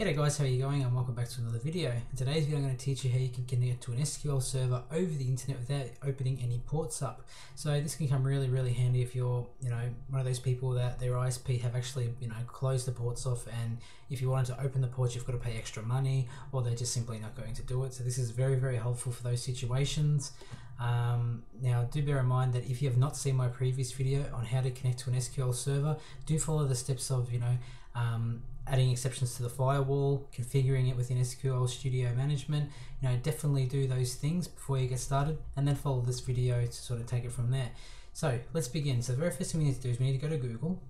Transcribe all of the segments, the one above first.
G'day guys, how are you going and welcome back to another video. In today's video I'm going to teach you how you can connect to an SQL server over the internet without opening any ports up. So this can come really really handy if you're you know one of those people that their ISP have actually you know closed the ports off and if you wanted to open the ports you've got to pay extra money or they're just simply not going to do it. So this is very very helpful for those situations. Um, now do bear in mind that if you have not seen my previous video on how to connect to an SQL server, do follow the steps of you know um, adding exceptions to the firewall, configuring it within SQL Studio Management. You know, definitely do those things before you get started and then follow this video to sort of take it from there. So let's begin. So the very first thing we need to do is we need to go to Google.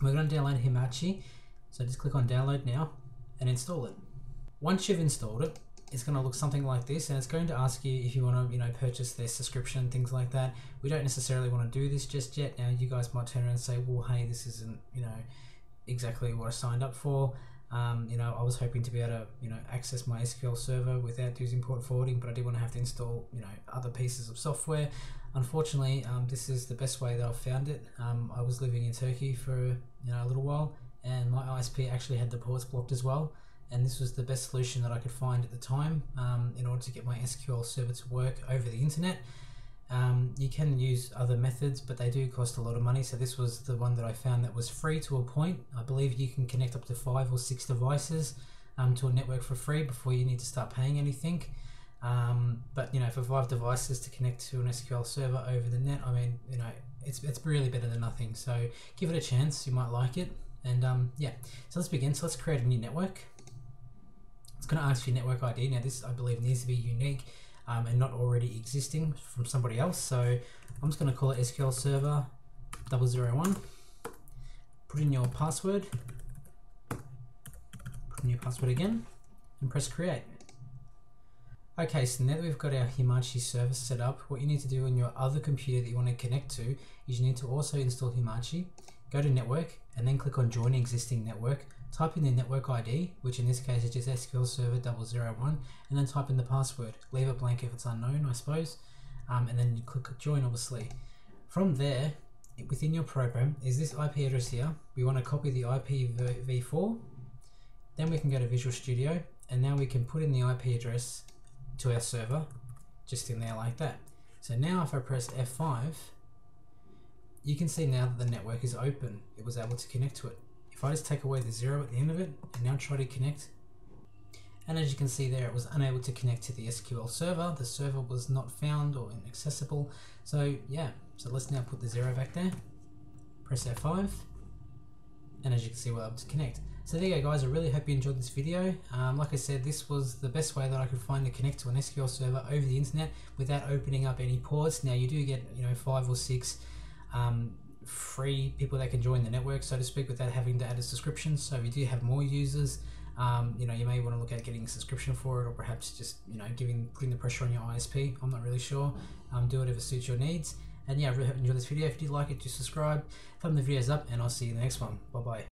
We're going to download Hamachi. So just click on download now and install it. Once you've installed it, it's going to look something like this and it's going to ask you if you want to you know purchase their subscription things like that we don't necessarily want to do this just yet now you guys might turn around and say well hey this isn't you know exactly what I signed up for. Um, you know, I was hoping to be able to, you know, access my SQL server without using port forwarding, but I did want to have to install, you know, other pieces of software. Unfortunately, um, this is the best way that I've found it. Um, I was living in Turkey for, you know, a little while, and my ISP actually had the ports blocked as well. And this was the best solution that I could find at the time um, in order to get my SQL server to work over the internet. Um, you can use other methods, but they do cost a lot of money. So this was the one that I found that was free to a point. I believe you can connect up to five or six devices um, to a network for free before you need to start paying anything. Um, but you know, for five devices to connect to an SQL server over the net, I mean, you know, it's it's really better than nothing. So give it a chance. You might like it. And um, yeah, so let's begin. So let's create a new network. It's going to ask for your network ID. Now this, I believe, needs to be unique um, and not already existing from somebody else. So I'm just going to call it SQL Server 001. Put in your password. Put in your password again and press create. Okay, so now that we've got our Hamachi service set up, what you need to do on your other computer that you want to connect to is you need to also install Hamachi, go to network, and then click on join existing network type in the network ID, which in this case is just SQL Server 001, and then type in the password. Leave it blank if it's unknown, I suppose, um, and then you click join, obviously. From there, within your program, is this IP address here. We want to copy the IPv4. Then we can go to Visual Studio, and now we can put in the IP address to our server, just in there like that. So now if I press F5, you can see now that the network is open. It was able to connect to it. If I just take away the zero at the end of it and now try to connect, and as you can see there, it was unable to connect to the SQL server. The server was not found or inaccessible. So yeah, so let's now put the zero back there. Press F5, and as you can see, we're able to connect. So there you go guys, I really hope you enjoyed this video. Um, like I said, this was the best way that I could find to connect to an SQL server over the internet without opening up any ports. Now you do get, you know, five or six um, free people that can join the network, so to speak, without having to add a subscription. So if you do have more users, um, you know, you may want to look at getting a subscription for it, or perhaps just you know giving putting the pressure on your ISP. I'm not really sure. Um, do whatever suits your needs. And yeah, I really hope you enjoyed this video. If you did like it, just subscribe, thumb the videos up, and I'll see you in the next one. Bye bye.